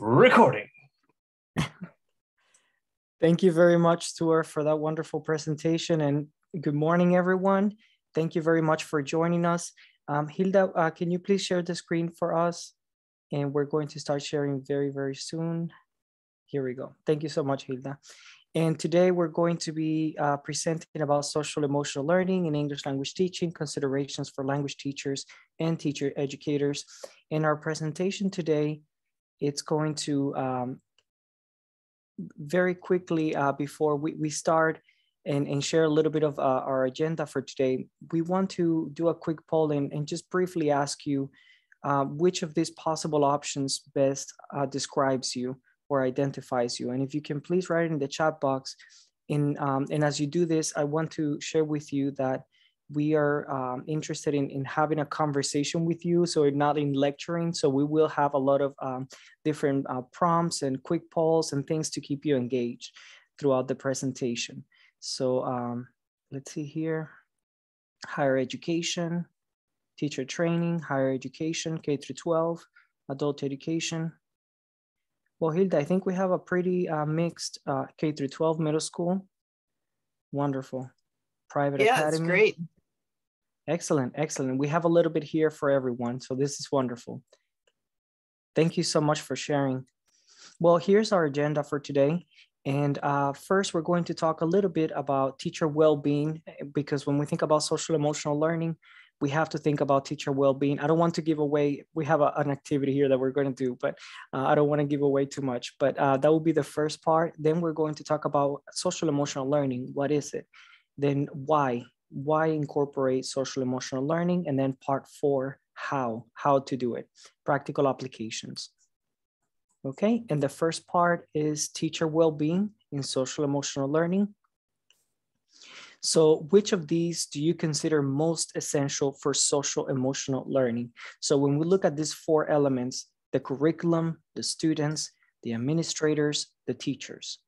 recording. Thank you very much, Stuart, for that wonderful presentation. And good morning, everyone. Thank you very much for joining us. Um, Gilda, uh, can you please share the screen for us? And we're going to start sharing very, very soon. Here we go. Thank you so much, Gilda. And today we're going to be uh, presenting about social emotional learning in English language teaching, considerations for language teachers and teacher educators. In our presentation today, it's going to um, very quickly uh, before we, we start and, and share a little bit of uh, our agenda for today, we want to do a quick poll and, and just briefly ask you uh, which of these possible options best uh, describes you or identifies you. And if you can please write it in the chat box. In, um, and as you do this, I want to share with you that we are um, interested in, in having a conversation with you. So we're not in lecturing. So we will have a lot of um, different uh, prompts and quick polls and things to keep you engaged throughout the presentation. So um, let's see here, higher education, teacher training, higher education, K through 12, adult education. Well, Gilda, I think we have a pretty uh, mixed uh, K through 12 middle school. Wonderful. Private yeah, academy. Yeah, it's great. Excellent, excellent. We have a little bit here for everyone, so this is wonderful. Thank you so much for sharing. Well, here's our agenda for today. And uh, first, we're going to talk a little bit about teacher well-being, because when we think about social emotional learning, we have to think about teacher well-being. I don't want to give away, we have a, an activity here that we're going to do, but uh, I don't want to give away too much. But uh, that will be the first part. Then we're going to talk about social emotional learning. What is it? Then why? Why incorporate social emotional learning, and then part four, how, how to do it, practical applications. Okay, and the first part is teacher well-being in social emotional learning. So which of these do you consider most essential for social emotional learning? So when we look at these four elements, the curriculum, the students, the administrators, the teachers,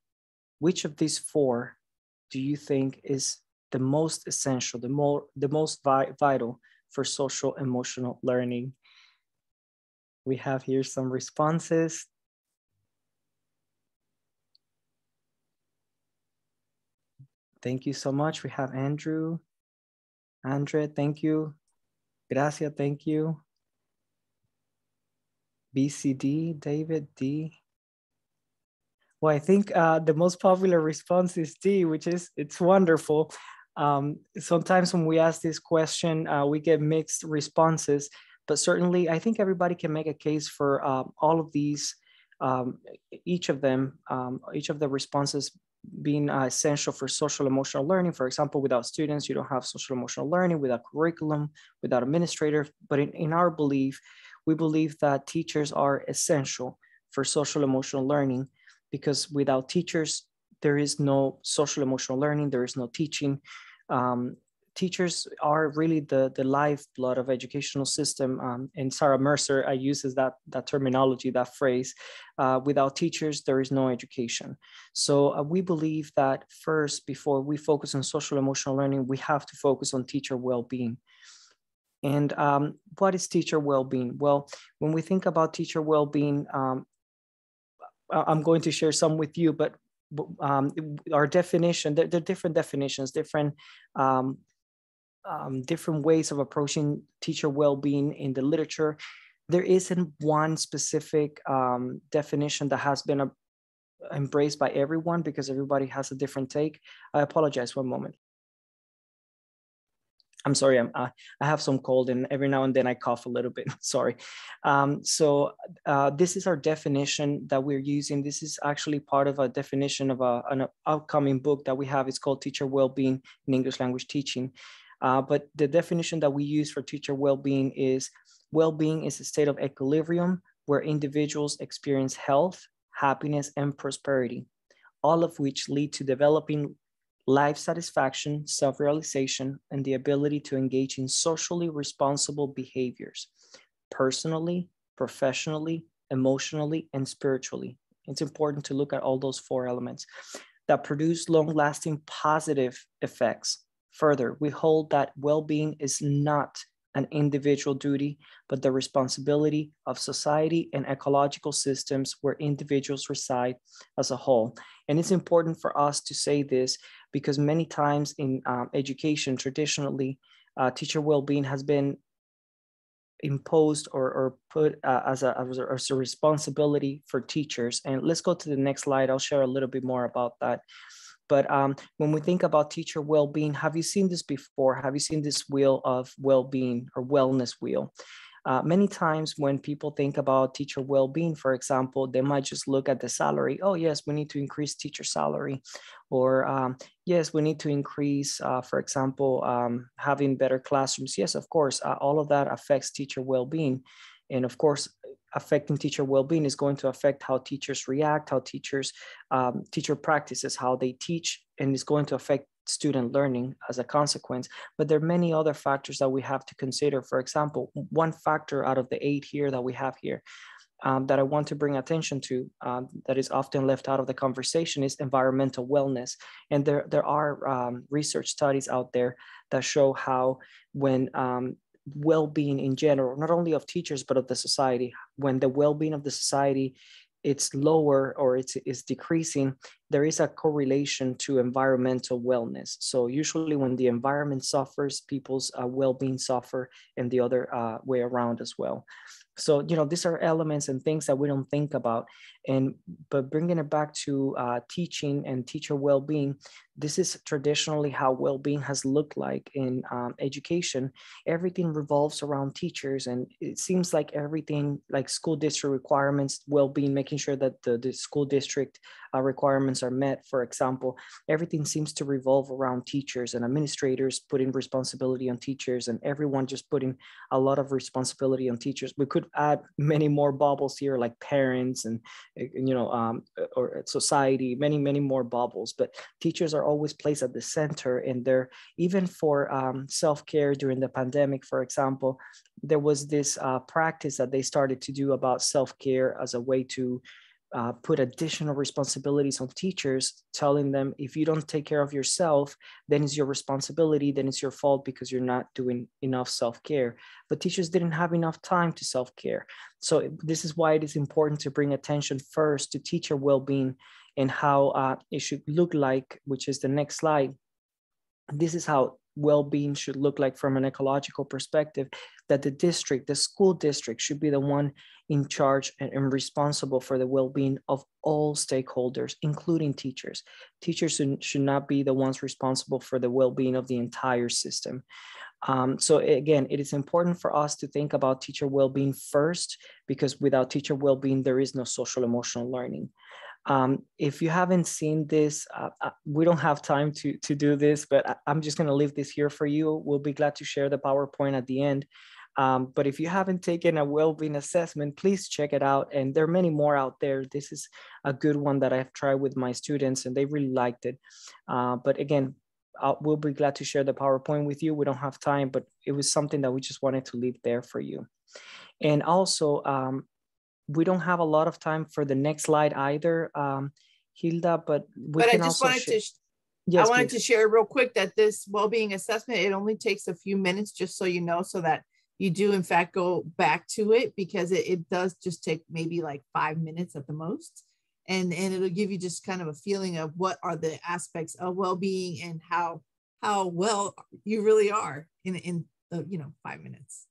which of these four do you think is the most essential, the more the most vi vital for social emotional learning. We have here some responses. Thank you so much. We have Andrew, Andre, thank you. Gracia, thank you. BCD, David, D. Well, I think uh, the most popular response is D, which is it's wonderful. Um, sometimes when we ask this question, uh, we get mixed responses, but certainly I think everybody can make a case for uh, all of these, um, each of them, um, each of the responses being uh, essential for social emotional learning. For example, without students, you don't have social emotional learning, without curriculum, without administrator. But in, in our belief, we believe that teachers are essential for social emotional learning because without teachers, there is no social emotional learning, there is no teaching. Um, teachers are really the, the lifeblood of educational system. Um, and Sarah Mercer I uses that, that terminology, that phrase. Uh, without teachers, there is no education. So uh, we believe that first, before we focus on social emotional learning, we have to focus on teacher well-being. And um, what is teacher well-being? Well, when we think about teacher well-being, um, I'm going to share some with you, but um, our definition, there, there, are different definitions, different um, um, different ways of approaching teacher well-being in the literature. There isn't one specific um, definition that has been a, embraced by everyone because everybody has a different take. I apologize one moment. I'm sorry, I'm, I have some cold and every now and then I cough a little bit, sorry. Um, so uh, this is our definition that we're using. This is actually part of a definition of a, an upcoming book that we have. It's called Teacher Wellbeing in English Language Teaching. Uh, but the definition that we use for teacher well-being is well-being is a state of equilibrium where individuals experience health, happiness, and prosperity, all of which lead to developing life satisfaction, self realization, and the ability to engage in socially responsible behaviors, personally, professionally, emotionally, and spiritually. It's important to look at all those four elements that produce long lasting positive effects. Further, we hold that well being is not an individual duty, but the responsibility of society and ecological systems where individuals reside as a whole. And it's important for us to say this because many times in um, education, traditionally, uh, teacher well-being has been imposed or, or put uh, as, a, as, a, responsibility for teachers. And let's go to the next slide. I'll share a little bit more about that. But um, when we think about teacher well-being, have you seen this before? Have you seen this wheel of well-being or wellness wheel? Uh, many times when people think about teacher well-being, for example, they might just look at the salary. Oh, yes, we need to increase teacher salary. Or um, yes, we need to increase, uh, for example, um, having better classrooms. Yes, of course, uh, all of that affects teacher well-being. And of course, affecting teacher well-being is going to affect how teachers react, how teachers, um, teacher practices, how they teach, and is going to affect student learning as a consequence. But there are many other factors that we have to consider. For example, one factor out of the eight here that we have here um, that I want to bring attention to um, that is often left out of the conversation is environmental wellness. And there, there are um, research studies out there that show how when um, well-being in general, not only of teachers, but of the society, when the well-being of the society it's lower or it's, it's decreasing, there is a correlation to environmental wellness. So usually when the environment suffers, people's uh, well-being suffer and the other uh, way around as well. So, you know, these are elements and things that we don't think about. And, but bringing it back to uh, teaching and teacher well-being, this is traditionally how well-being has looked like in um, education. Everything revolves around teachers and it seems like everything like school district requirements, well-being, making sure that the, the school district uh, requirements are met, for example, everything seems to revolve around teachers and administrators putting responsibility on teachers and everyone just putting a lot of responsibility on teachers. We could add many more bubbles here like parents and, you know, um, or society, many, many more bubbles, but teachers are always placed at the center and they're, even for um, self-care during the pandemic, for example, there was this uh, practice that they started to do about self-care as a way to uh, put additional responsibilities on teachers, telling them if you don't take care of yourself, then it's your responsibility, then it's your fault because you're not doing enough self care. But teachers didn't have enough time to self care. So, this is why it is important to bring attention first to teacher well being and how uh, it should look like, which is the next slide. This is how well-being should look like from an ecological perspective that the district the school district should be the one in charge and, responsible for the well-being of all stakeholders including teachers teachers should, should not be the ones responsible for the well-being of the entire system um, so again, it is important for us to think about teacher well-being first, because without teacher well-being, there is no social emotional learning. Um, if you haven't seen this, uh, uh, we don't have time to, to do this, but I, am just gonna leave this here for you. We'll be glad to share the PowerPoint at the end. Um, but if you haven't taken a well-being assessment, please check it out. And there are many more out there. This is a good one that I've tried with my students and they really liked it. Uh, but again, I'll, we'll be glad to share the PowerPoint with you. We don't have time, but it was something that we just wanted to leave there for you. And also, um, we don't have a lot of time for the next slide either, um, Gilda, but we but can I just also wanted to, yes, I wanted please. to share real quick that this well-being assessment, it only takes a few minutes, just so you know, so that you do in fact go back to it because it, it does just take maybe like five minutes at the most. And, and it'll give you just kind of a feeling of what are the aspects of well-being and how how well you really are in in the you know five minutes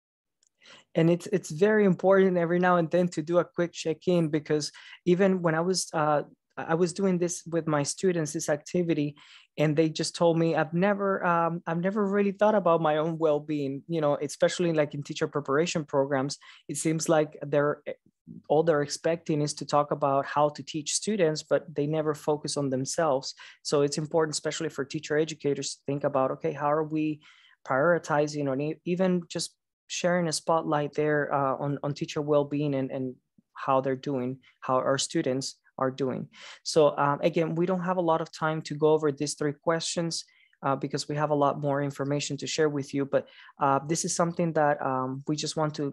and it's it's very important every now and then to do a quick check-in because even when i was uh, i was doing this with my students this activity and they just told me i've never um, i've never really thought about my own well-being you know especially like in teacher preparation programs it seems like they're all they're expecting is to talk about how to teach students but they never focus on themselves. So it's important especially for teacher educators to think about okay how are we prioritizing or even just sharing a spotlight there uh, on, on teacher well-being and, and how they're doing, how our students are doing. So um, again, we don't have a lot of time to go over these three questions uh, because we have a lot more information to share with you, but uh, this is something that um, we just want to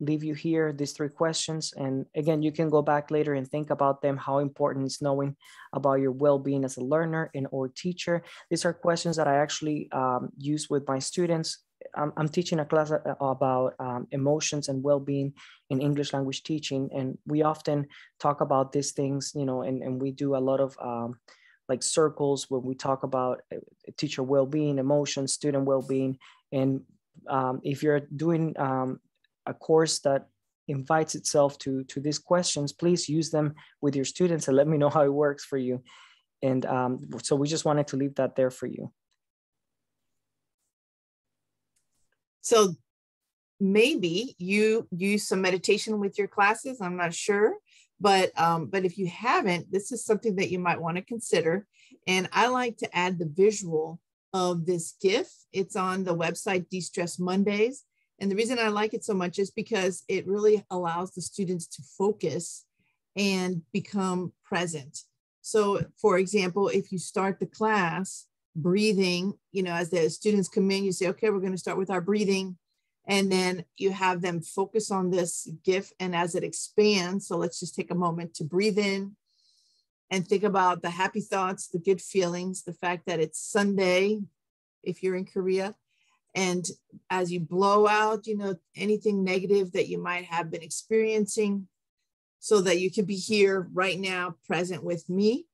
leave you here, these three questions. And again, you can go back later and think about them, how important is knowing about your well-being as a learner and or teacher. These are questions that I actually um, use with my students I'm, I'm teaching a class uh, about um, emotions and well-being in English language teaching, and we often talk about these things, you know, and, and we do a lot of um, like circles when we talk about uh, teacher well-being, emotions, student well-being, and um, if you're doing um, a course that invites itself to to these questions, please use them with your students and let me know how it works for you. And um, so we just wanted to leave that there for you. So maybe you use some meditation with your classes. I'm not sure, but um, but if you haven't, this is something that you might want to consider. And I like to add the visual of this GIF. It's on the website De-Stress Mondays. And the reason I like it so much is because it really allows the students to focus and become present. So, for example, if you start the class breathing, you know, as the students come in, you say, okay, we're going to start with our breathing. And then you have them focus on this gift And as it expands, so let's just take a moment to breathe in and think about the happy thoughts, the good feelings, the fact that it's Sunday, if you're in Korea. And as you blow out, you know, anything negative that you might have been experiencing, so that you can be here right now, present with me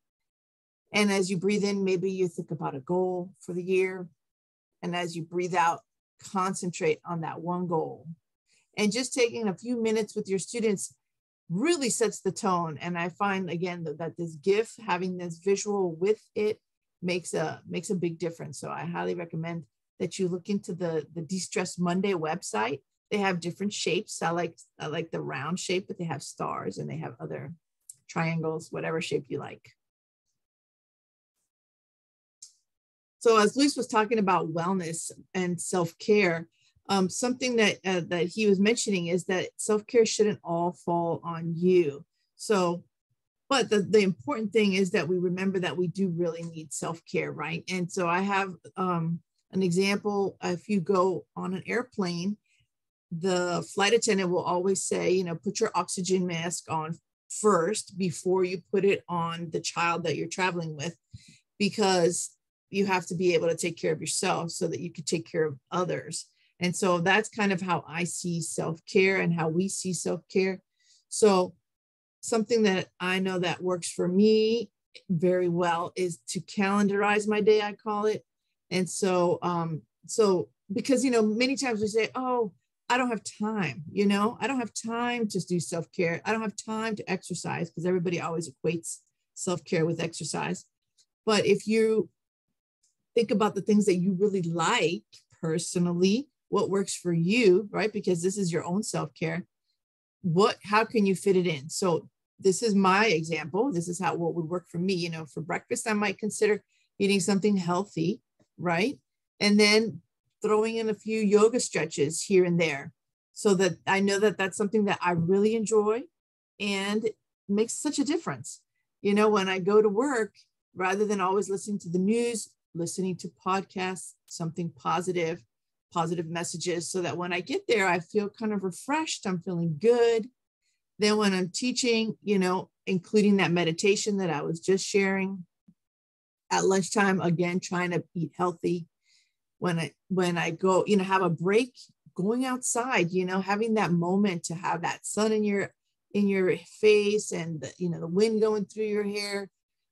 and as you breathe in, maybe you think about a goal for the year. And as you breathe out, concentrate on that one goal. And just taking a few minutes with your students really sets the tone. And I find again that, that this GIF, having this visual with it, makes a makes a big difference. So I highly recommend that you look into the the De-Stress Monday website. They have different shapes. I like I like the round shape, but they have stars and they have other triangles, whatever shape you like. So as Luis was talking about wellness and self-care, um, something that uh, that he was mentioning is that self-care shouldn't all fall on you. So, but the, the important thing is that we remember that we do really need self-care, right? And so I have um, an example. If you go on an airplane, the flight attendant will always say, you know, put your oxygen mask on first before you put it on the child that you're traveling with, because you have to be able to take care of yourself so that you can take care of others. And so that's kind of how I see self care and how we see self care. So, something that I know that works for me very well is to calendarize my day, I call it. And so, um, so because you know, many times we say, oh, I don't have time, you know, I don't have time to do self care. I don't have time to exercise because everybody always equates self care with exercise. But if you think about the things that you really like personally, what works for you, right? Because this is your own self-care. What, how can you fit it in? So this is my example. This is how what would work for me. You know, for breakfast, I might consider eating something healthy, right? And then throwing in a few yoga stretches here and there so that I know that that's something that I really enjoy and makes such a difference. You know, when I go to work, rather than always listening to the news, listening to podcasts, something positive, positive messages, so that when I get there, I feel kind of refreshed. I'm feeling good. Then when I'm teaching, you know, including that meditation that I was just sharing at lunchtime, again, trying to eat healthy. When I when I go, you know, have a break, going outside, you know, having that moment to have that sun in your in your face and the, you know the wind going through your hair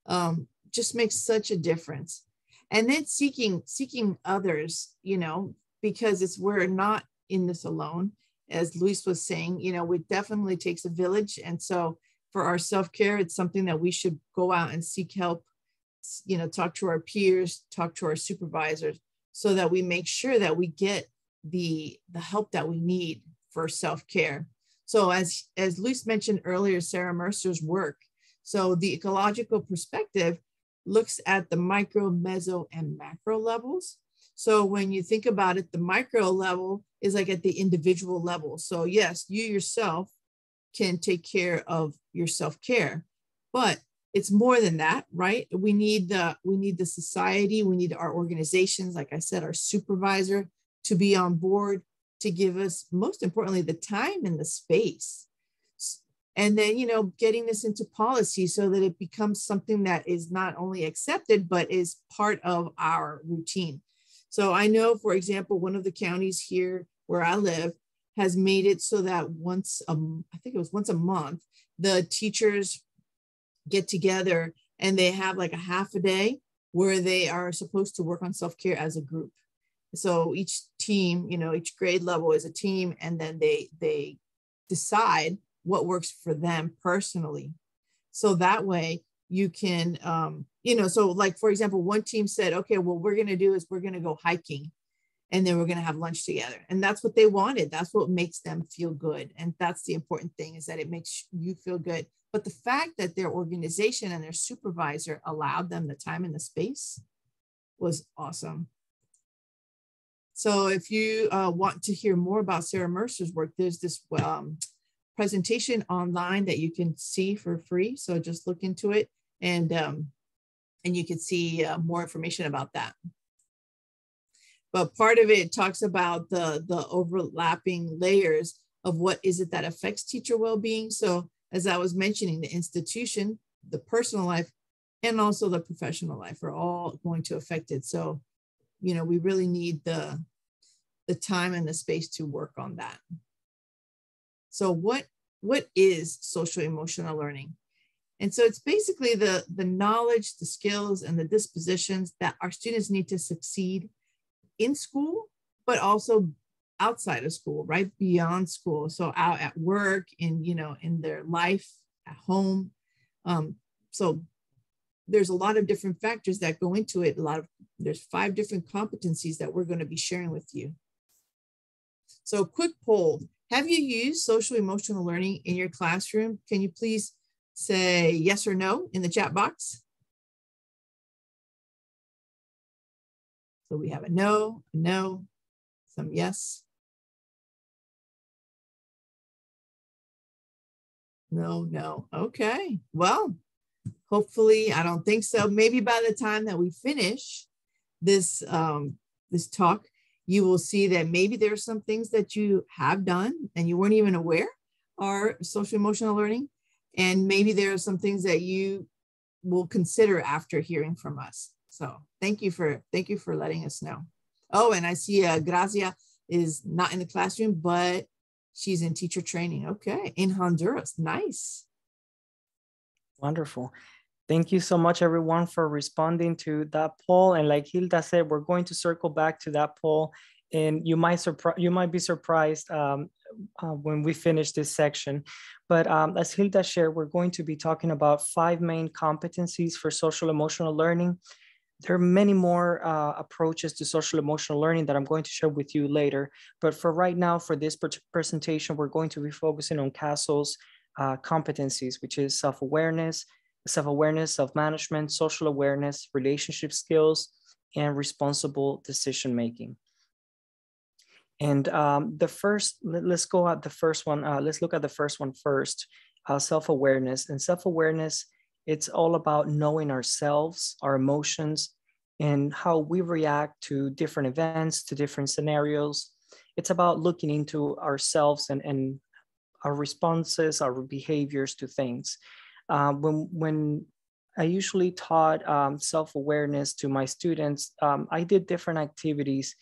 um, just makes such a difference and then seeking seeking others you know because it's we're not in this alone. As luis was saying you know it definitely takes a village. And so for our self-care it's something that we should go out and seek help you know talk to our peers talk to our supervisors so that we make sure that we get the the help that we need for self-care. So as as luis mentioned earlier sarah mercer's work. So the ecological perspective looks at the micro, meso, and macro levels. So when you think about it, the micro level is like at the individual level. So yes, you yourself can take care of your self-care, but it's more than that, right? We need the we need the society, we need our organizations, like I said, our supervisor to be on board to give us most importantly the time and the space and then you know getting this into policy so that it becomes something that is not only accepted but is part of our routine So I know, for example, one of the counties here where I live has made it so that once a, I think it was once a month, the teachers get together and they have like a half a day where they are supposed to work on self-care as a group. So each team, you know, each grade level is a team and then they they decide what works for them personally. So that way you can um, you know, so like for example, one team said, okay, what we're gonna do is we're gonna go hiking and then we're going to have lunch together. And that's what they wanted. That's what makes them feel good. And that's the important thing is that it makes you feel good. But the fact that their organization and their supervisor allowed them the time and the space was awesome. So if you uh, want to hear more about sarah mercer's work there's this um, presentation online that you can see for free so just look into it and um, and you can see uh, more information about that. But part of it talks about the the overlapping layers of what is it that affects teacher well-being. So as i was mentioning the institution the personal life and also the professional life are all going to affect it. So you know we really need the the time and the space to work on that so what what is social emotional learning and so it's basically the the knowledge the skills and the dispositions that our students need to succeed in school, but also outside of school, right? Beyond school. So out at work, in, you know, in their life at home. Um, so there's a lot of different factors that go into it. A lot of, there's five different competencies that we're going to be sharing with you. So quick poll, have you used social emotional learning in your classroom? Can you please say yes or no in the chat box? So we have a no, a no, some yes. No, no. Okay. Well, hopefully, I don't think so. Maybe by the time that we finish this um, this talk, you will see that maybe there are some things that you have done and you weren't even aware are social emotional learning. And maybe there are some things that you will consider after hearing from us. So thank you for thank you for letting us know. Oh, and I see uh, Grazia is not in the classroom, but she's in teacher training. Okay, in Honduras. Nice. Wonderful. Thank you so much, everyone, for responding to that poll. And like Gilda said, we're going to circle back to that poll, and you might surprise you might be surprised um, uh, when we finish this section. But um, as Gilda shared, we're going to be talking about five main competencies for social emotional learning there are many more uh, approaches to social emotional learning that I'm going to share with you later. But for right now, for this presentation, we're going to be focusing on CASEL's uh, competencies, which is self-awareness, self-awareness, self-management, social awareness, relationship skills, and responsible decision-making. And um, the first, let, us go at the first one. Uh, let's look at the first one first, uh, self-awareness. And self-awareness it's all about knowing ourselves, our emotions, and how we react to different events, to different scenarios. It's about looking into ourselves and, and our responses, our behaviors to things. Uh, when, when I usually taught um, self-awareness to my students, um, I did different activities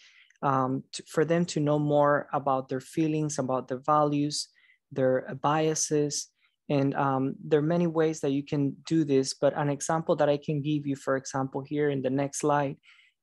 um, to, for them to know more about their feelings, about their values, their biases, and um, there are many ways that you can do this, but an example that I can give you, for example, here in the next slide,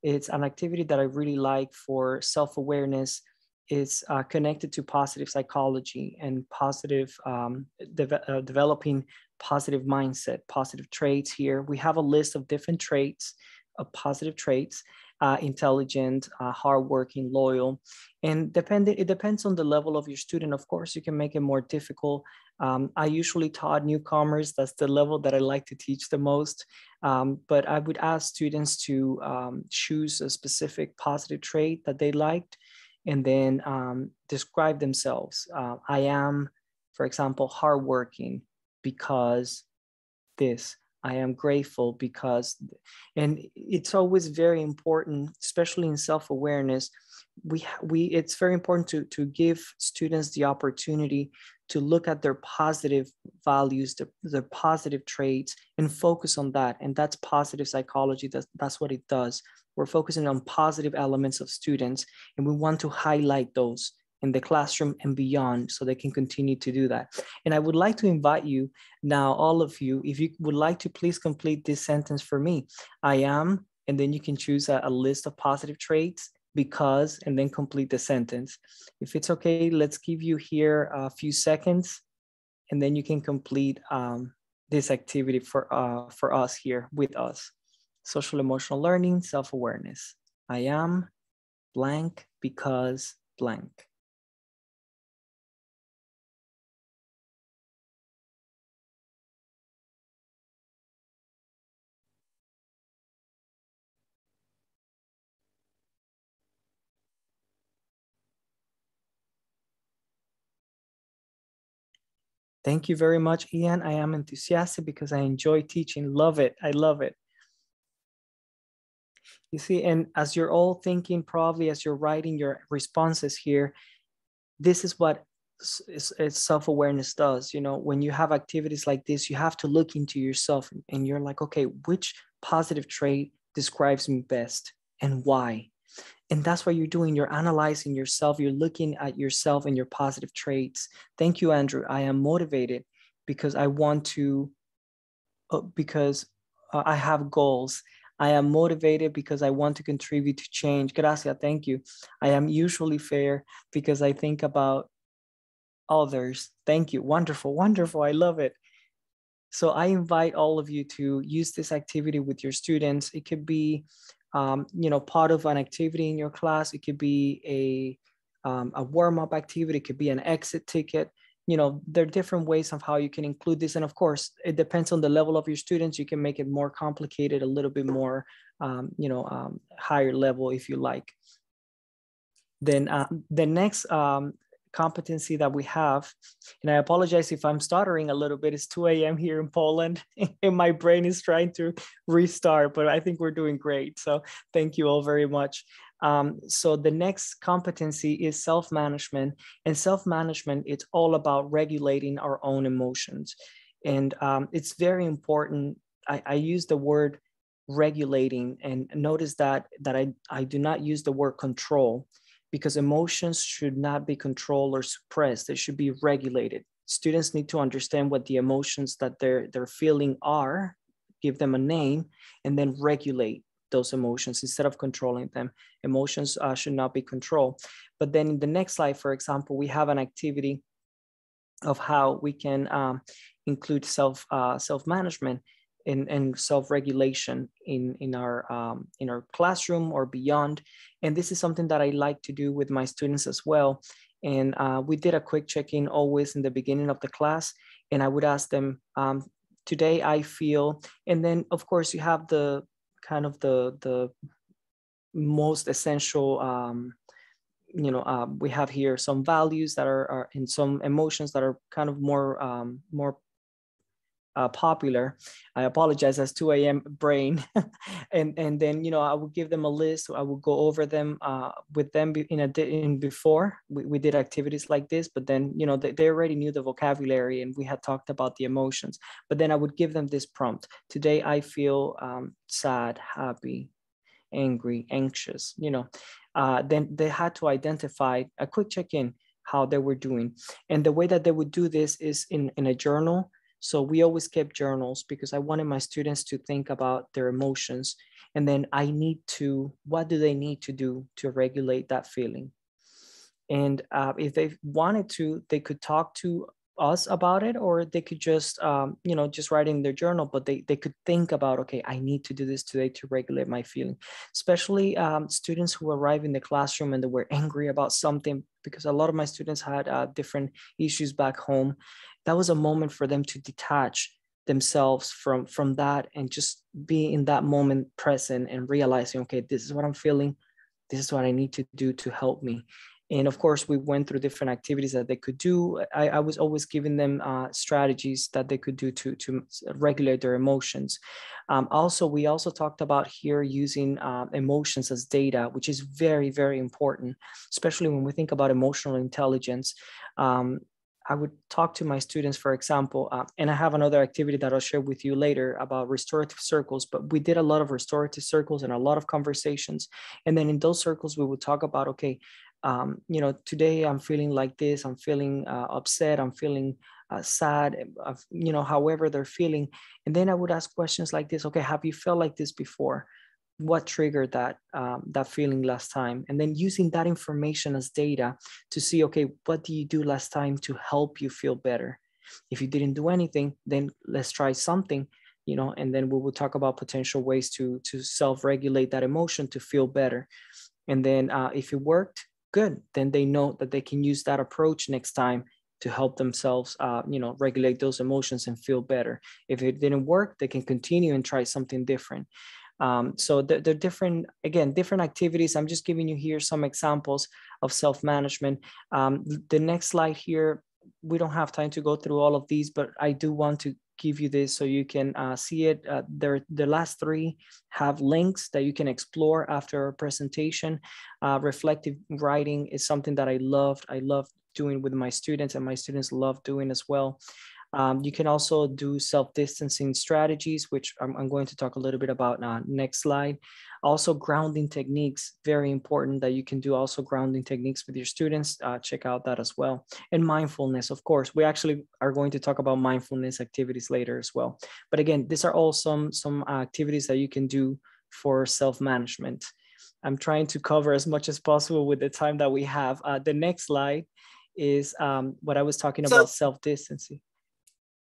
it's an activity that I really like for self-awareness. It's uh, connected to positive psychology and positive um, de uh, developing positive mindset, positive traits here. We have a list of different traits, of positive traits, uh, intelligent, uh, hardworking, loyal. And depending, it depends on the level of your student. Of course, you can make it more difficult. Um, I usually taught newcomers. That's the level that I like to teach the most. Um, but I would ask students to um, choose a specific positive trait that they liked and then um, describe themselves. Uh, I am, for example, hardworking because this. I am grateful because, and it's always very important, especially in self-awareness, we, we, it's very important to, to give students the opportunity to look at their positive values, their, their positive traits and focus on that. And that's positive psychology. That's, that's what it does. We're focusing on positive elements of students, and we want to highlight those in the classroom and beyond so they can continue to do that. And I would like to invite you now, all of you, if you would like to please complete this sentence for me. I am, and then you can choose a, a list of positive traits because, and then complete the sentence. If it's okay, let's give you here a few seconds and then you can complete um, this activity for, uh, for us here with us. Social emotional learning, self-awareness. I am blank because blank. Thank you very much, Ian. I am enthusiastic because I enjoy teaching. Love it. I love it. You see, and as you're all thinking, probably as you're writing your responses here, this is what self-awareness does. You know, when you have activities like this, you have to look into yourself and you're like, okay, which positive trait describes me best and why? And that's what you're doing you're analyzing yourself you're looking at yourself and your positive traits. Thank you andrew. I am motivated because i want to uh, because uh, i have goals. I am motivated because i want to contribute to change. Gracias thank you. I am usually fair because i think about others. Thank you. Wonderful wonderful. I love it. So i invite all of you to use this activity with your students. It could be um, you know, part of an activity in your class. It could be a, um, a warm-up activity. It could be an exit ticket. You know, there are different ways of how you can include this. And of course, it depends on the level of your students. You can make it more complicated, a little bit more, um, you know, um, higher level if you like. Then uh, the next um, competency that we have. And I apologize if I'm stuttering a little bit. It's 2 a.m. here in Poland and my brain is trying to restart, but I think we're doing great. So thank you all very much. Um, so the next competency is self-management and self-management, it's all about regulating our own emotions. And um, it's very important. I, I use the word regulating and notice that, that I, I do not use the word control because emotions should not be controlled or suppressed. They should be regulated. Students need to understand what the emotions that they're, they're feeling are, give them a name, and then regulate those emotions instead of controlling them. Emotions uh, should not be controlled. But then in the next slide, for example, we have an activity of how we can um, include self uh, self management and, and self-regulation in, in, our, um, in our classroom or beyond. And this is something that I like to do with my students as well. And uh, we did a quick check-in always in the beginning of the class. And I would ask them, um, today I feel, and then of course you have the kind of the, the most essential um, you know, uh, we have here some values that are, are in some emotions that are kind of more um, more uh, popular. I apologize as 2 a.m. brain. and, and then, you know, I would give them a list. I would go over them uh, with them in a in before we, we did activities like this, but then, you know, they, they already knew the vocabulary and we had talked about the emotions, but then I would give them this prompt. Today, I feel um, sad, happy, angry, anxious, you know, uh, then they had to identify a quick check-in how they were doing. And the way that they would do this is in, in a journal so we always kept journals because I wanted my students to think about their emotions. And then I need to, what do they need to do to regulate that feeling? And uh, if they wanted to, they could talk to us about it or they could just um, you know just write in their journal but they, they could think about okay i need to do this today to regulate my feeling especially um, students who arrive in the classroom and they were angry about something because a lot of my students had uh, different issues back home that was a moment for them to detach themselves from from that and just be in that moment present and realizing okay this is what i'm feeling this is what i need to do to help me and of course, we went through different activities that they could do. I, I was always giving them uh, strategies that they could do to, to regulate their emotions. Um, also, we also talked about here using uh, emotions as data, which is very, very important, especially when we think about emotional intelligence. Um, I would talk to my students, for example, uh, and I have another activity that I'll share with you later about restorative circles, but we did a lot of restorative circles and a lot of conversations. And then in those circles, we would talk about, okay, um, you know, today I'm feeling like this, I'm feeling uh, upset, I'm feeling uh, sad, uh, you know, however they're feeling. And then I would ask questions like this, okay, have you felt like this before? What triggered that um, that feeling last time? And then using that information as data to see okay what do you do last time to help you feel better? If you didn't do anything then let's try something you know and then we will talk about potential ways to to self-regulate that emotion to feel better. And then uh, if it worked good. Then they know that they can use that approach next time to help themselves uh, you know regulate those emotions and feel better. If it didn't work they can continue and try something different um, so the, the different, again, different activities. I'm just giving you here some examples of self-management. Um, the next slide here, we don't have time to go through all of these, but I do want to give you this so you can uh, see it. Uh, there, the last three have links that you can explore after a presentation. Uh, reflective writing is something that I loved. I love doing with my students and my students love doing as well. Um, you can also do self-distancing strategies, which I'm, I'm, going to talk a little bit about uh, next slide. Also grounding techniques, very important that you can do also grounding techniques with your students. Uh, check out that as well. And mindfulness, of course, we actually are going to talk about mindfulness activities later as well. But again, these are all some, some activities that you can do for self-management. I'm trying to cover as much as possible with the time that we have. Uh, the next slide is um, what I was talking so, about self-distancing.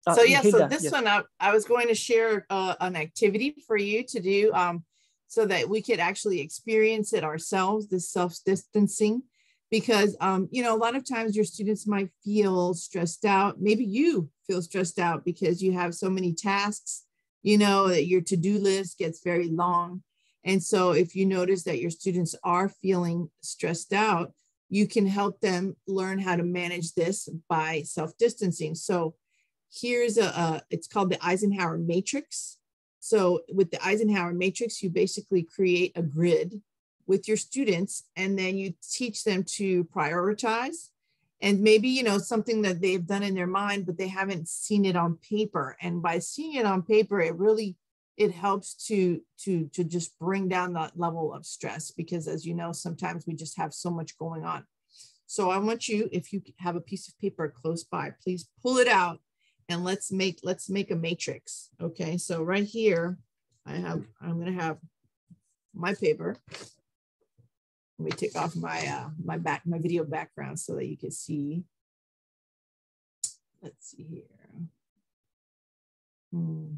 Uh, so yeah, so this yes. one I, I was going to share uh, an activity for you to do um, so that we could actually experience it ourselves, this self-distancing, because um, you know a lot of times your students might feel stressed out. Maybe you feel stressed out because you have so many tasks. You know that your to-do list gets very long, and so if you notice that your students are feeling stressed out, you can help them learn how to manage this by self-distancing. So here's a, a, it's called the Eisenhower matrix. So with the Eisenhower matrix, you basically create a grid with your students and then you teach them to prioritize. And maybe you know something that they've done in their mind but they haven't seen it on paper. And by seeing it on paper it really it helps to to to just bring down that level of stress because as you know sometimes we just have so much going on. So i want you if you have a piece of paper close by please pull it out and let's make let's make a matrix. Okay, so right here, I have I'm gonna have my paper. Let me take off my uh, my back my video background so that you can see. Let's see here. Hmm.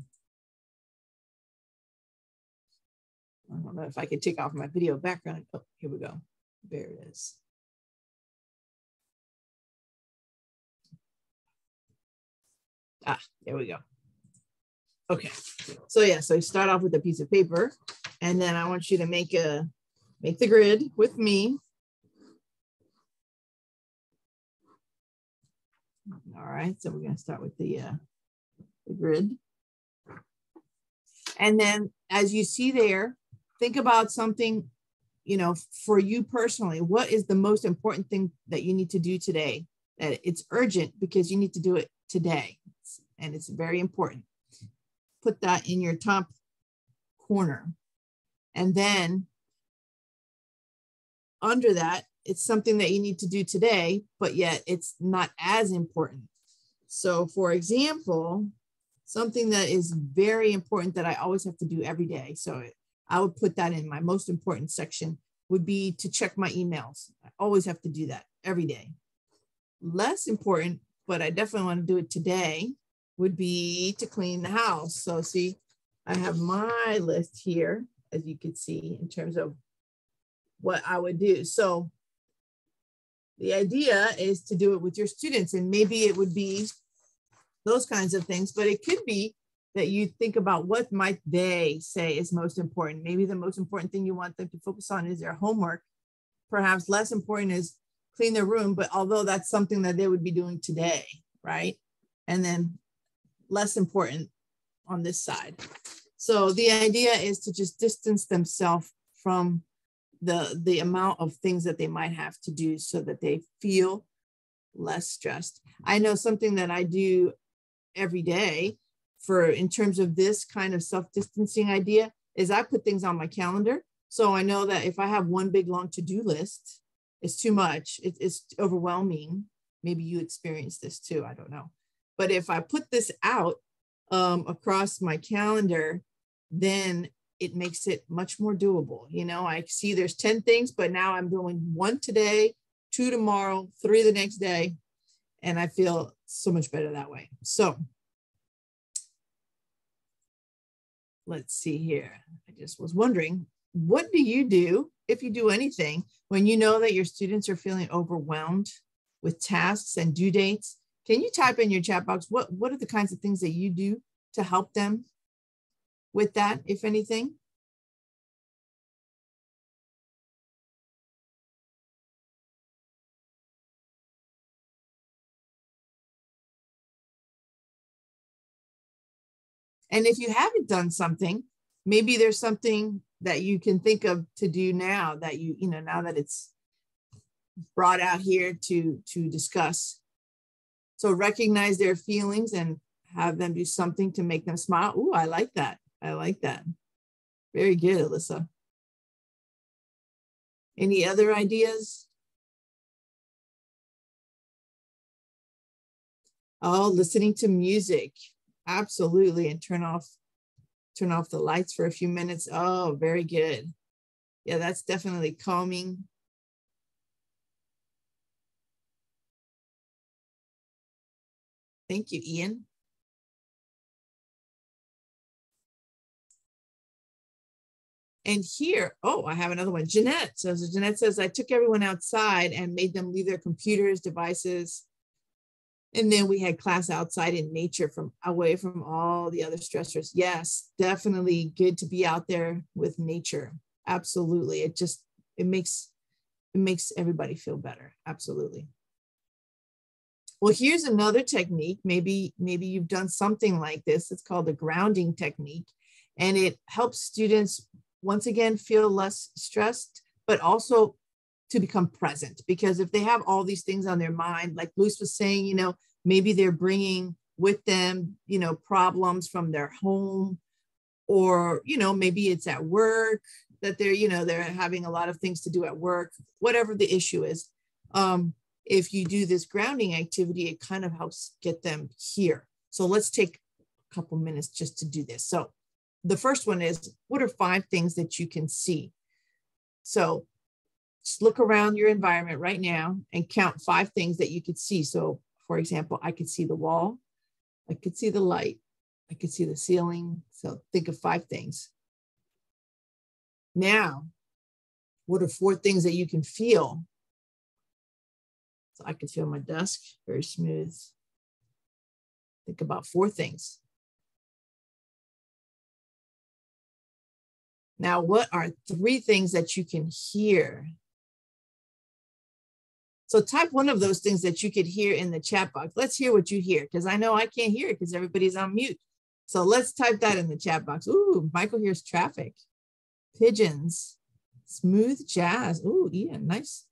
I don't know if I can take off my video background. Oh, here we go. There it is. Ah, there we go. Okay, so yeah, so you start off with a piece of paper and then I want you to make a, make the grid with me. All right, so we're gonna start with the, uh, the grid. And then as you see there, think about something, you know, for you personally, what is the most important thing that you need to do today? That it's urgent because you need to do it today and it's very important. Put that in your top corner. And then under that, it's something that you need to do today, but yet it's not as important. So, for example, something that is very important that I always have to do every day. So, I would put that in my most important section would be to check my emails. I always have to do that every day. Less important, but I definitely want to do it today would be to clean the house. So see, I have my list here, as you can see, in terms of what I would do. So the idea is to do it with your students and maybe it would be those kinds of things, but it could be that you think about what might they say is most important. Maybe the most important thing you want them to focus on is their homework. Perhaps less important is clean their room, but although that's something that they would be doing today, right? And then less important on this side. So the idea is to just distance themselves from the, the amount of things that they might have to do so that they feel less stressed. I know something that I do every day for in terms of this kind of self-distancing idea is I put things on my calendar. So I know that if I have one big long to-do list, it's too much. It, it's overwhelming. Maybe you experience this too. I don't know. But if I put this out um, across my calendar, then it makes it much more doable. You know, I see there's 10 things, but now I'm doing one today, two tomorrow, three the next day. And I feel so much better that way. So let's see here. I just was wondering, what do you do if you do anything when you know that your students are feeling overwhelmed with tasks and due dates? Can you type in your chat box? What, what are the kinds of things that you do to help them with that, if anything? And if you haven't done something, maybe there's something that you can think of to do now that you, you know, now that it's brought out here to to discuss. So recognize their feelings and have them do something to make them smile. Ooh, I like that. I like that. Very good, Alyssa. Any other ideas? Oh, listening to music. Absolutely. And turn off turn off the lights for a few minutes. Oh, very good. Yeah, that's definitely calming. Thank you, Ian. And here, oh, I have another one. Jeanette says, so Jeanette says, I took everyone outside and made them leave their computers, devices. And then we had class outside in nature from away from all the other stressors. Yes, definitely good to be out there with nature. Absolutely. It just, it makes, it makes everybody feel better. Absolutely. Well, here's another technique. Maybe, maybe you've done something like this. It's called the grounding technique. And it helps students once again feel less stressed, but also to become present. Because if they have all these things on their mind, like Luis was saying, you know, maybe they're bringing with them, you know, problems from their home, or, you know, maybe it's at work that they're, you know, they're having a lot of things to do at work, whatever the issue is. Um, if you do this grounding activity, it kind of helps get them here. So let's take a couple minutes just to do this. So the first one is what are five things that you can see? So just look around your environment right now and count five things that you could see. So, for example, I could see the wall, I could see the light, I could see the ceiling. So, think of five things. Now, what are four things that you can feel? So, I can feel my desk, very smooth. Think about four things. Now, what are three things that you can hear? So type one of those things that you could hear in the chat box. Let's hear what you hear because I know I can't hear it because everybody's on mute. So let's type that in the chat box. Ooh, Michael hears traffic, pigeons, smooth jazz. Ooh, Ian, nice.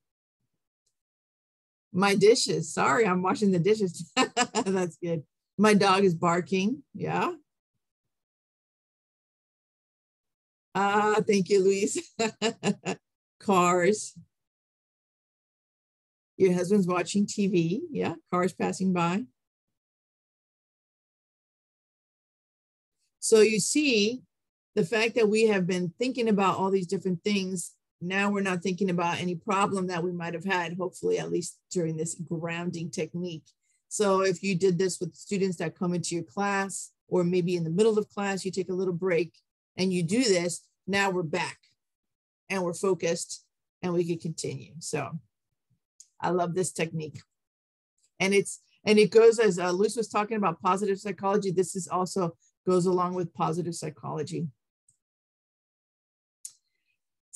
My dishes. Sorry, I'm washing the dishes. That's good. My dog is barking. Yeah. Ah, thank you, Luis. cars. Your husband's watching TV. Yeah, cars passing by. So you see the fact that we have been thinking about all these different things. Now we're not thinking about any problem that we might have had, hopefully, at least during this grounding technique. So if you did this with students that come into your class, or maybe in the middle of class, you take a little break and you do this, now we're back and we're focused and we can continue. So I love this technique. And it's and it goes as uh, Luis was talking about positive psychology. This is also goes along with positive psychology.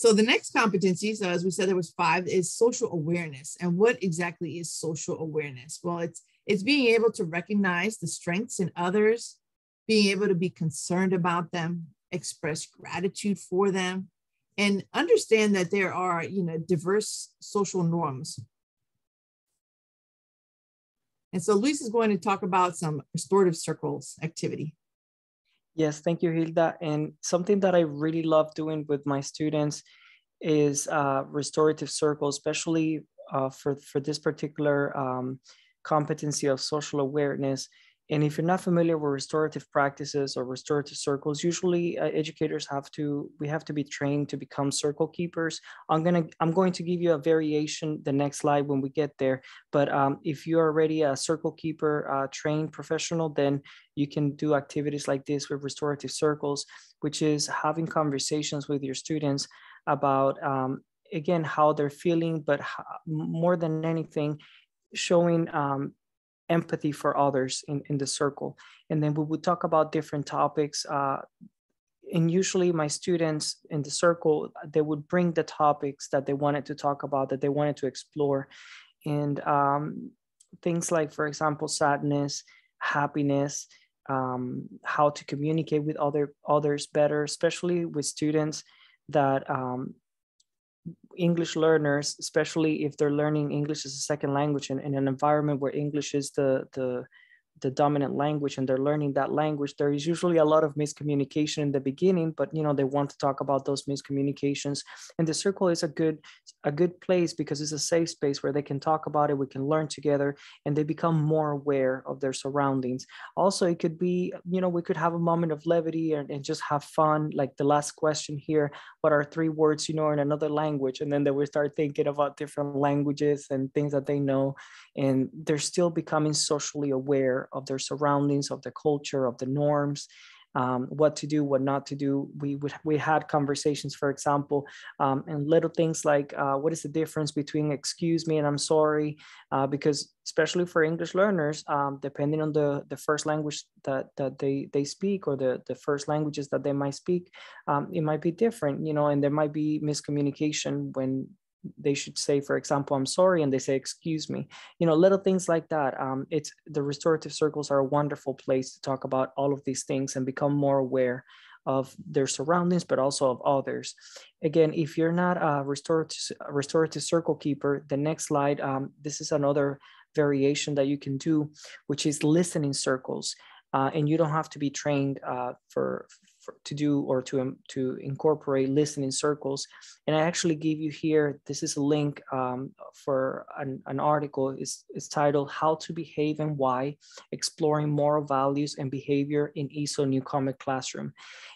So the next competency, so as we said, there was five, is social awareness. And what exactly is social awareness? Well, it's it's being able to recognize the strengths in others, being able to be concerned about them, express gratitude for them, and understand that there are, you know, diverse social norms. And so Luis is going to talk about some restorative circles activity. Yes, thank you, Gilda. And something that I really love doing with my students is uh, restorative circles, especially uh, for, for this particular um, competency of social awareness. And if you're not familiar with restorative practices or restorative circles, usually uh, educators have to, we have to be trained to become circle keepers. I'm gonna, I'm going to give you a variation the next slide when we get there. But um, if you're already a circle keeper uh, trained professional, then you can do activities like this with restorative circles, which is having conversations with your students about, um, again, how they're feeling, but how, more than anything, showing um, empathy for others in, in the circle. And then we would talk about different topics. Uh, and usually my students in the circle, they would bring the topics that they wanted to talk about, that they wanted to explore. And um, things like, for example, sadness, happiness, um, how to communicate with other others better, especially with students that um, English learners, especially if they're learning English as a second language in, in an environment where English is the, the the dominant language and they're learning that language there is usually a lot of miscommunication in the beginning but you know they want to talk about those miscommunications. And the circle is a good a good place because it's a safe space where they can talk about it we can learn together and they become more aware of their surroundings. Also it could be you know we could have a moment of levity and, and just have fun like the last question here what are three words you know in another language? And then they will start thinking about different languages and things that they know and they're still becoming socially aware of their surroundings, of the culture, of the norms, um, what to do, what not to do. We would we had conversations, for example, um, and little things like uh, what is the difference between "excuse me" and "I'm sorry," uh, because especially for English learners, um, depending on the the first language that that they they speak or the the first languages that they might speak, um, it might be different, you know, and there might be miscommunication when they should say, for example, I'm sorry, and they say, excuse me. You know, little things like that. Um, it's the restorative circles are a wonderful place to talk about all of these things and become more aware of their surroundings, but also of others. Again, if you're not a restorative, restorative circle keeper, the next slide, um, this is another variation that you can do, which is listening circles. Uh, and you don't have to be trained uh, for, for, to do or to, um, to incorporate listening circles. And I actually give you here, this is a link um, for an, an article. It's, it's titled How to Behave and Why, Exploring Moral Values and Behavior in ESOL Newcomer Classroom.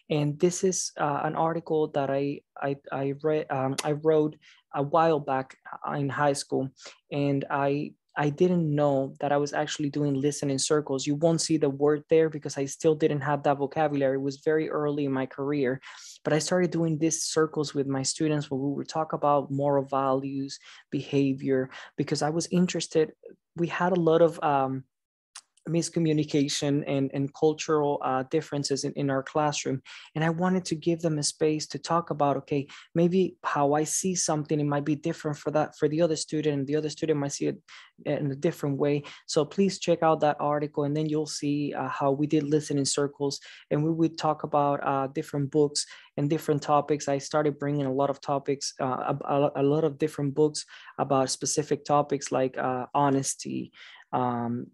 And this is uh, an article that I, I, I, read, um, I wrote a while back in high school. And I I didn't know that I was actually doing listening circles. You won't see the word there because I still didn't have that vocabulary. It was very early in my career, but I started doing these circles with my students where we would talk about moral values, behavior, because I was interested. We had a lot of um, miscommunication and, and cultural uh, differences in, in our classroom. And I wanted to give them a space to talk about, okay, maybe how I see something, it might be different for that, for the other student, and the other student might see it in a different way. So please check out that article and then you'll see uh, how we did listening circles and we would talk about uh, different books and different topics. I started bringing a lot of topics, uh, a, a, lot of different books about specific topics like uh, honesty, um,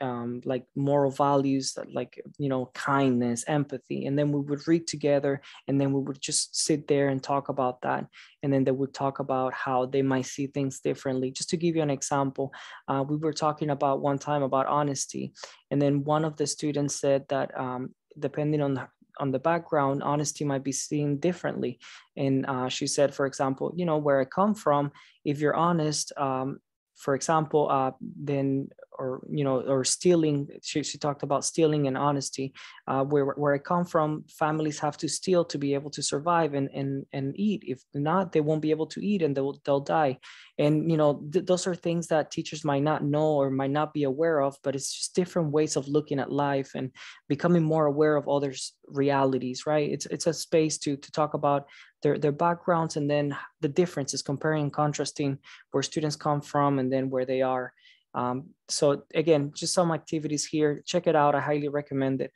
um, like moral values, like, you know, kindness, empathy. And then we would read together and then we would just sit there and talk about that. And then they would talk about how they might see things differently. Just to give you an example, uh, we were talking about one time about honesty. And then one of the students said that um, depending on on the background, honesty might be seen differently. And uh, she said, for example, you know, where I come from, if you're honest, um, for example, uh, then or you know or stealing. She, she talked about stealing and honesty. Uh, where where I come from, families have to steal to be able to survive and and and eat. If not, they won't be able to eat and they'll they'll die. And you know th- those are things that teachers might not know or might not be aware of. But it's just different ways of looking at life and becoming more aware of others' realities. Right? It's it's a space to to talk about their, their backgrounds and then the differences comparing and contrasting where students come from and then where they are um, so again just some activities here check it out i highly recommend it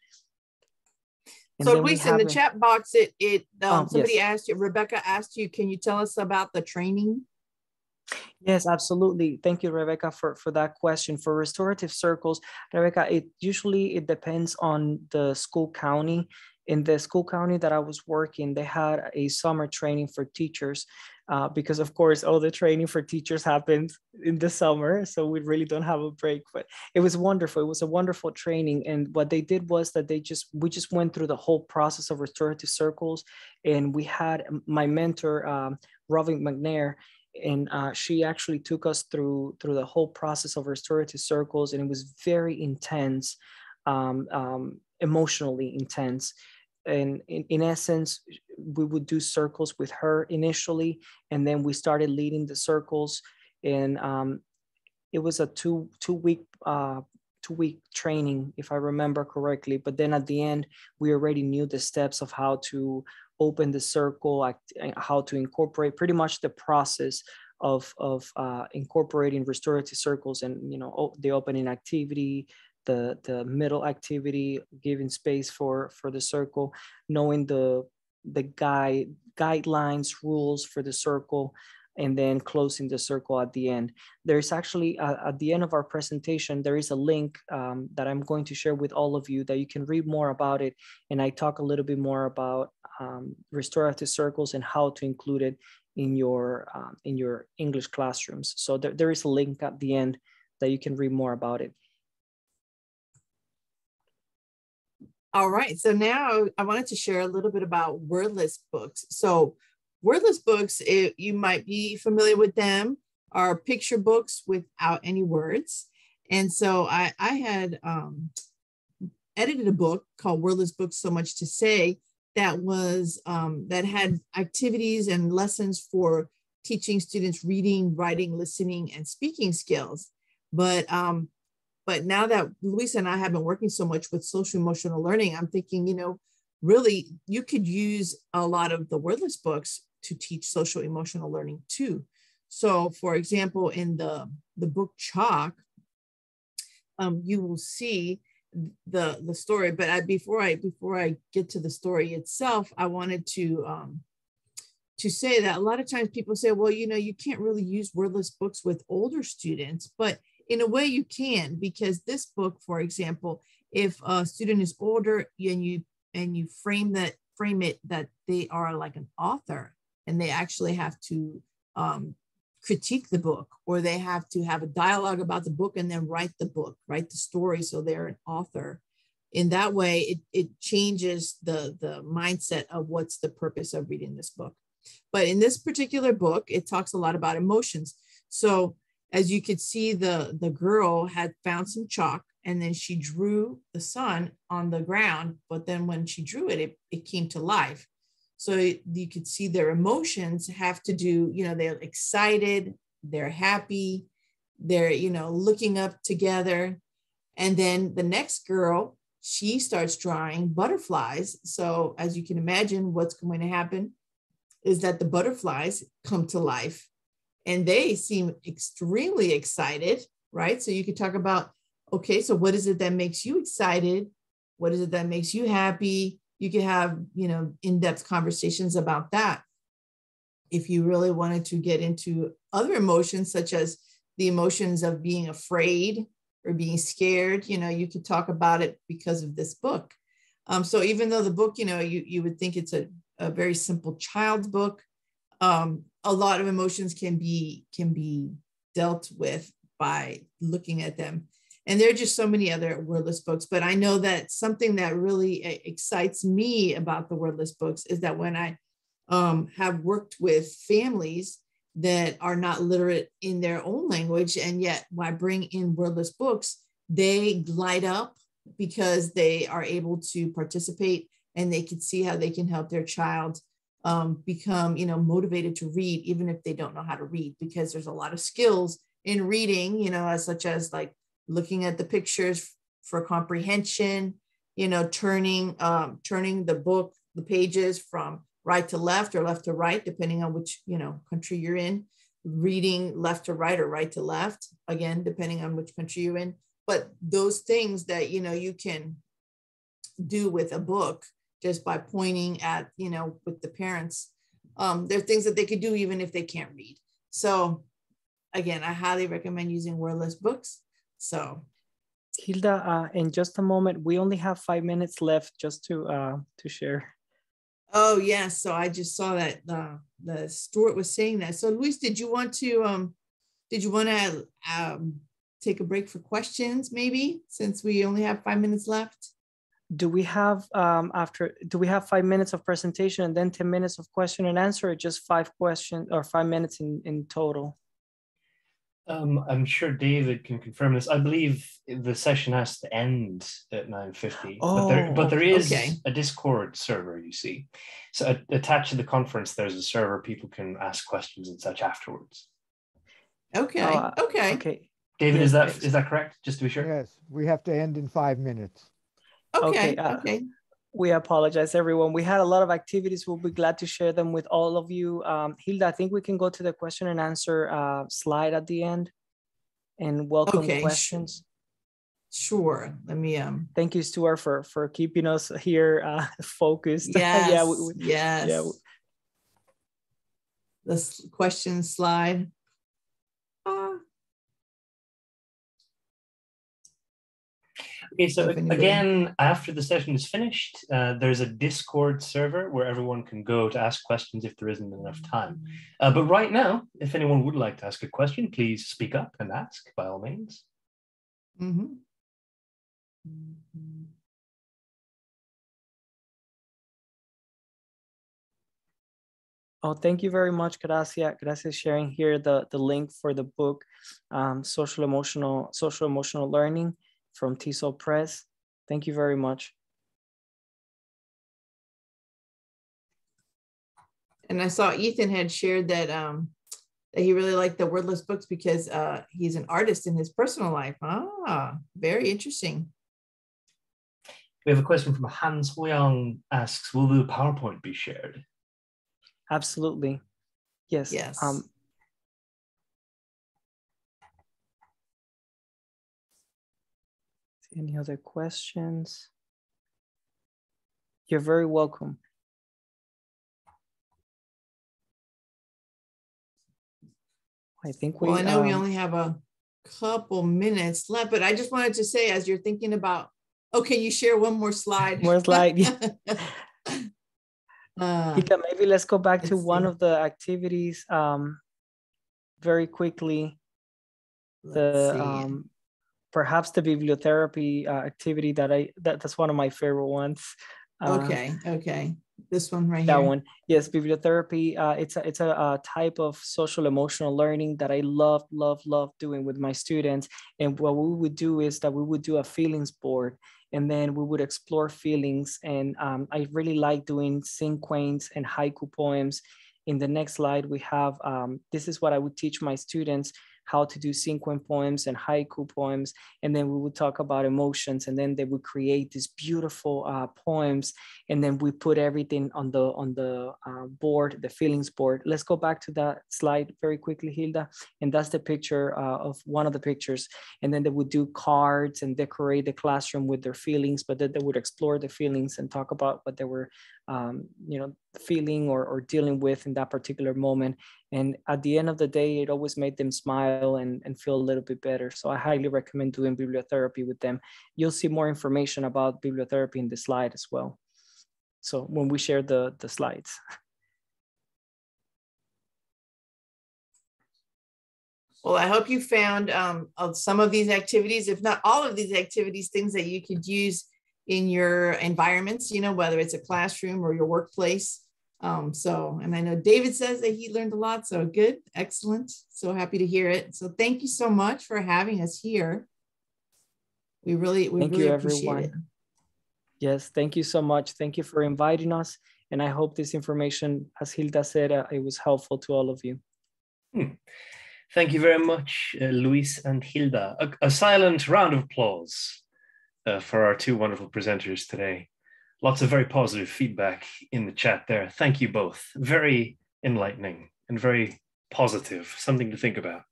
and so Luis, in the chat box it it um, oh, somebody yes. asked you rebecca asked you can you tell us about the training Yes, absolutely. Thank you, Rebecca, for, for that question. For restorative circles, Rebecca, it usually it depends on the school county. In the school county that I was working, they had a summer training for teachers uh, because of course all the training for teachers happened in the summer so we really don't have a break but it was wonderful. It was a wonderful training and what they did was that they just we just went through the whole process of restorative circles and we had my mentor um, robin mcnair and uh, she actually took us through through the whole process of restorative circles and it was very intense um, um, emotionally intense and in, in essence we would do circles with her initially and then we started leading the circles. And um, it was a two two week uh, two week training if i remember correctly. But then at the end we already knew the steps of how to open the circle how to incorporate pretty much the process of of uh, incorporating restorative circles and you know the opening activity the the middle activity, giving space for for the circle, knowing the the guide guidelines, rules for the circle, and then closing the circle at the end. There's actually uh, at the end of our presentation, there is a link um, that I'm going to share with all of you that you can read more about it. And I talk a little bit more about um, restorative circles and how to include it in your um, in your English classrooms. So there, there is a link at the end that you can read more about it. All right. So now I wanted to share a little bit about wordless books. So, wordless books, it, you might be familiar with them, are picture books without any words. And so I, I had um, edited a book called Wordless Books So Much to Say that was um, that had activities and lessons for teaching students reading, writing, listening, and speaking skills. But um, but now that Luisa and I have been working so much with social emotional learning, I'm thinking, you know, really you could use a lot of the wordless books to teach social emotional learning too. So, for example, in the the book Chalk, um, you will see the the story. But I, before I before I get to the story itself, I wanted to um, to say that a lot of times people say, well, you know, you can't really use wordless books with older students, but in a way you can because this book for example if a student is older and you and you frame that frame it that they are like an author and they actually have to um, critique the book or they have to have a dialogue about the book and then write the book write the story so they're an author. In that way it, it changes the the mindset of what's the purpose of reading this book. But in this particular book it talks a lot about emotions. So as you could see, the, the girl had found some chalk and then she drew the sun on the ground. But then when she drew it, it, it came to life. So you could see their emotions have to do, you know, they're excited, they're happy, they're, you know, looking up together. And then the next girl, she starts drawing butterflies. So as you can imagine, what's going to happen is that the butterflies come to life and they seem extremely excited, right? So you could talk about, okay, so what is it that makes you excited? What is it that makes you happy? You could have, you know, in-depth conversations about that. If you really wanted to get into other emotions, such as the emotions of being afraid or being scared, you know, you could talk about it because of this book. Um, so even though the book, you know, you, you would think it's a, a very simple child's book, um, a lot of emotions can be can be dealt with by looking at them. And there are just so many other wordless books but i know that something that really excites me about the wordless books is that when i um, have worked with families that are not literate in their own language and yet when i bring in wordless books they light up because they are able to participate and they can see how they can help their child um, become you know motivated to read even if they don't know how to read because there's a lot of skills in reading you know as such as like looking at the pictures for comprehension you know turning um, turning the book the pages from right to left or left to right depending on which you know country you're in reading left to right or right to left again depending on which country you're in. But those things that you know you can do with a book just by pointing at, you know, with the parents. Um, there are things that they could do even if they can't read. So again, I highly recommend using wordless books. So Gilda, uh, in just a moment, we only have five minutes left just to uh, to share. Oh yes, so I just saw that uh, the Stuart was saying that. So Luis, did you want to um, did you want to um, take a break for questions maybe since we only have five minutes left? Do we have um, after do we have five minutes of presentation and then 10 minutes of question and answer or just five questions or five minutes in, in total? Um, I'm sure David can confirm this. I believe the session has to end at 9.50, oh, but, there, but there is okay. a Discord server, you see. So attached to the conference, there's a server people can ask questions and such afterwards. Okay, uh, okay. Okay. David, yes, is that is that correct? Just to be sure? Yes, we have to end in five minutes. Okay, okay. Uh, okay. we apologize everyone. We had a lot of activities. We'll be glad to share them with all of you. Um, gilda i think we can go to the question and answer uh, slide at the end and welcome okay. questions. sure. Let me um thank you stuart for for keeping us here uh focused. Yes, yeah we, we, yes. Yeah this question slide Okay, so again, after the session is finished, uh, there's a Discord server where everyone can go to ask questions if there isn't enough time. Uh, but right now, if anyone would like to ask a question, please speak up and ask by all means. Mm -hmm. Oh, thank you very much, Gracia. Gracias sharing here the, the link for the book, um, Social Emotional Social Emotional Learning from TESOL Press. Thank you very much. And I saw Ethan had shared that um, that he really liked the wordless books because uh, he's an artist in his personal life. Ah, very interesting. We have a question from Hans Hoyang asks, will the PowerPoint be shared? Absolutely. Yes. Yes. Um, Any other questions? You're very welcome. I think we. Well, I know um, we only have a couple minutes left, but I just wanted to say, as you're thinking about, okay, you share one more slide. More slide. uh, maybe let's go back to one see. of the activities um, very quickly. Let's the um, perhaps the bibliotherapy uh, activity that I that, that's one of my favorite ones. Uh, okay, okay. This one right that here. one, yes, bibliotherapy. Uh, it's a it's a, a, type of social emotional learning that I love, love, love doing with my students. And what we would do is that we would do a feelings board, and then we would explore feelings. And um, I really like doing cinquains and haiku poems. In the next slide, we have um, this is what I would teach my students how to do cinquain poems and haiku poems. And then we would talk about emotions and then they would create these beautiful uh, poems. And then we put everything on the, on the uh, board, the feelings board. Let's go back to that slide very quickly, Gilda. And that's the picture uh, of one of the pictures. And then they would do cards and decorate the classroom with their feelings, but then they would explore the feelings and talk about what they were um, you know, feeling or, or dealing with in that particular moment. And at the end of the day, it always made them smile and, and feel a little bit better. So I highly recommend doing bibliotherapy with them. You'll see more information about bibliotherapy in the slide as well. So when we share the, the slides. Well, I hope you found um, some of these activities, if not all of these activities, things that you could use in your environments, you know, whether it's a classroom or your workplace. Um, so, and I know David says that he learned a lot. So good, excellent. So happy to hear it. So thank you so much for having us here. We really, we thank really you, everyone. It. Yes, thank you so much. Thank you for inviting us. And I hope this information, as Gilda said, uh, it was helpful to all of you. Hmm. Thank you very much, uh, Luis and Gilda. A, a silent round of applause uh, for our two wonderful presenters today. Lots of very positive feedback in the chat there. Thank you both. Very enlightening and very positive, something to think about.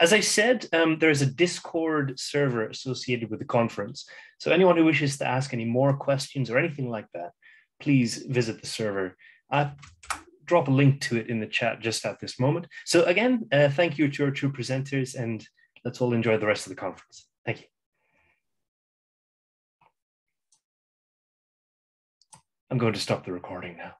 As I said, um, there is a Discord server associated with the conference. So anyone who wishes to ask any more questions or anything like that, please visit the server. Uh, drop a link to it in the chat just at this moment. So again, uh, thank you to our two presenters and let's all enjoy the rest of the conference. Thank you. I'm going to stop the recording now.